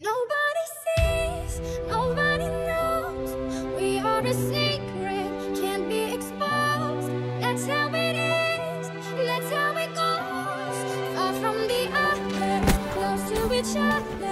Nobody sees, nobody knows. We are a secret, can't be exposed. That's how it is, that's how it goes. Far from the other, close to each other.